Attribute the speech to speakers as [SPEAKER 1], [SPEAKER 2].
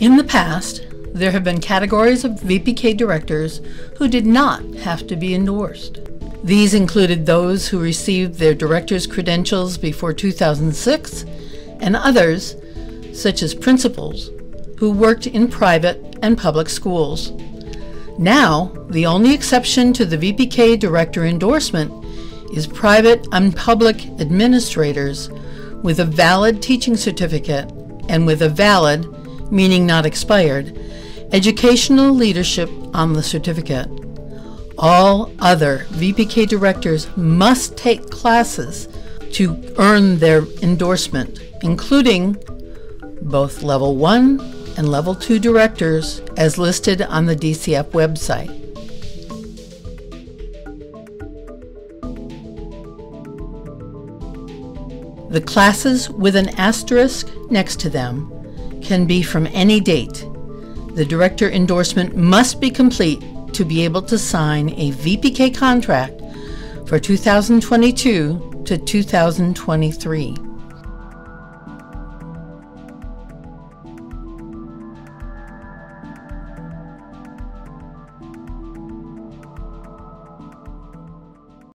[SPEAKER 1] In the past, there have been categories of VPK directors who did not have to be endorsed. These included those who received their director's credentials before 2006 and others, such as principals, who worked in private and public schools. Now, the only exception to the VPK director endorsement is private and public administrators with a valid teaching certificate and with a valid, meaning not expired, educational leadership on the certificate. All other VPK directors must take classes to earn their endorsement, including both Level 1 and Level 2 directors as listed on the DCF website. The classes with an asterisk next to them can be from any date. The director endorsement must be complete to be able to sign a VPK contract for 2022 to 2023.